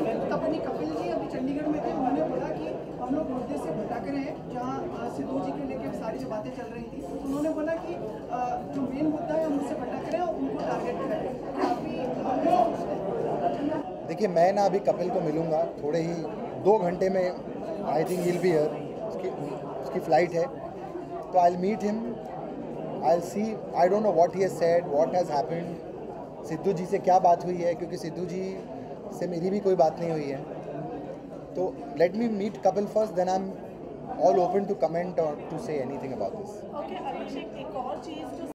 तब अपनी कपिल जी अभी चंडीगढ़ में थे। उन्होंने बोला कि हम लोग मुद्दे से भटक रहे हैं, जहाँ सिद्धू जी के सारी जो बातें चल रही थी। तो उन्होंने बोला कि जो मेन मुद्दा है, हम उससे भटक रहे हैं उनको टारगेट देखिए, मैं ना अभी कपिल को मिलूँगा। थोड़े ही, दो घंटे में I think will be here उसकी उसकी फ़्लाइट है। तो I meet him I see I don't know what he has said what has happened Sidhu ji से क्या बात हुई है? क्योंकि सिद्धू जी से मेरी भी कोई बात नहीं हुई है। तो let me meet Kapil first then I am all open to comment और to say anything about this